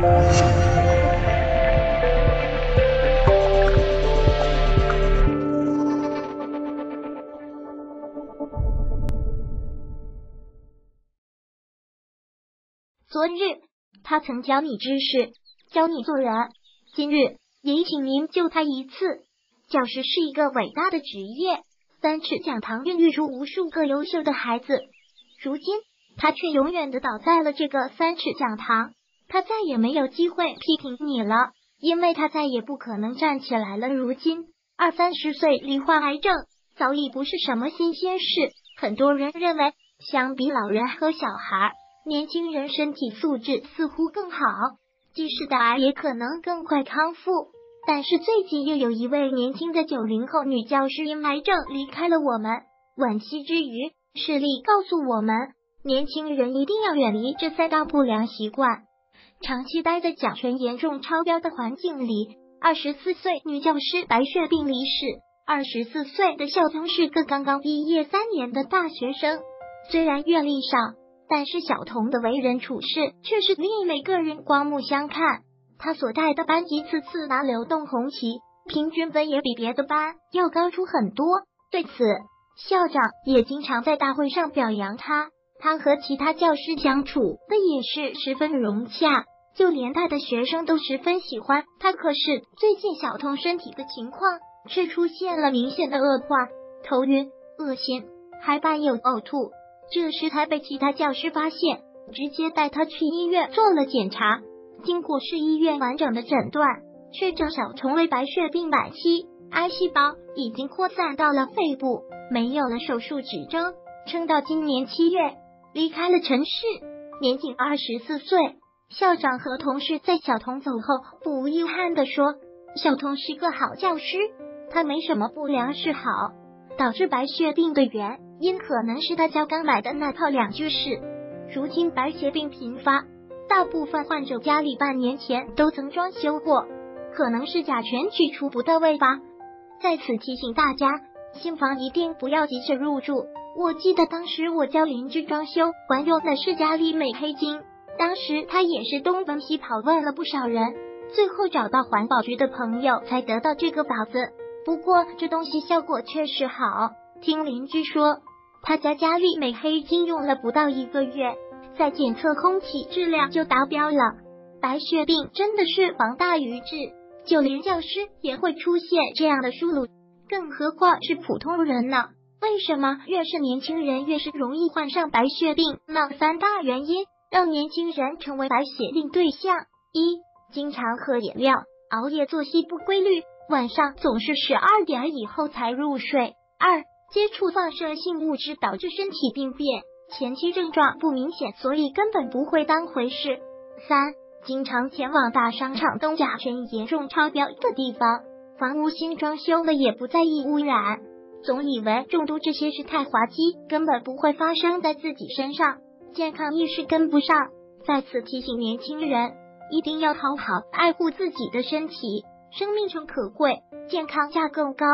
昨日他曾教你知识，教你做人，今日也请您救他一次。教师是一个伟大的职业，三尺讲堂孕育出无数个优秀的孩子。如今他却永远的倒在了这个三尺讲堂，他再也没有机会批评你了，因为他再也不可能站起来了。如今二三十岁罹患癌症，早已不是什么新鲜事。很多人认为，相比老人和小孩。年轻人身体素质似乎更好，即使得癌也可能更快康复。但是最近又有一位年轻的九零后女教师因癌症离开了我们。惋惜之余，事例告诉我们，年轻人一定要远离这三大不良习惯。长期待在甲醛严重超标的环境里，二十四岁女教师白血病离世。二十四岁的小童是个刚刚毕业三年的大学生，虽然阅历少。但是小童的为人处事却是令每个人刮目相看。他所带的班级次次拿流动红旗，平均分也比别的班要高出很多。对此，校长也经常在大会上表扬他。他和其他教师相处的也是十分融洽，就连他的学生都十分喜欢他。可是最近小童身体的情况却出现了明显的恶化，头晕、恶心，还伴有呕吐。这时才被其他教师发现，直接带他去医院做了检查。经过市医院完整的诊断，确诊小童为白血病晚期，癌细胞已经扩散到了肺部，没有了手术指征，撑到今年七月离开了城市，年仅二十四岁。校长和同事在小童走后不无遗憾的说：“小童是个好教师，他没什么不良嗜好，导致白血病的原。”因可能是他家刚买的那套两居室，如今白血病频发，大部分患者家里半年前都曾装修过，可能是甲醛去除不到位吧。在此提醒大家，新房一定不要急着入住。我记得当时我教邻居装修，还用的是家里美黑金，当时他也是东奔西跑问了不少人，最后找到环保局的朋友才得到这个宝子。不过这东西效果确实好，听邻居说。他家家里美黑金用了不到一个月，在检测空气质量就达标了。白血病真的是防大于治，就连教师也会出现这样的疏漏，更何况是普通人呢？为什么越是年轻人越是容易患上白血病？那三大原因让年轻人成为白血病对象：一、经常喝饮料，熬夜，作息不规律，晚上总是十二点以后才入睡；二、接触放射性物质导致身体病变，前期症状不明显，所以根本不会当回事。三、经常前往大商场等甲醛严重超标的地方，房屋新装修了也不在意污染，总以为中毒这些事太滑稽，根本不会发生在自己身上，健康意识跟不上。再次提醒年轻人，一定要好好爱护自己的身体，生命诚可贵，健康价更高。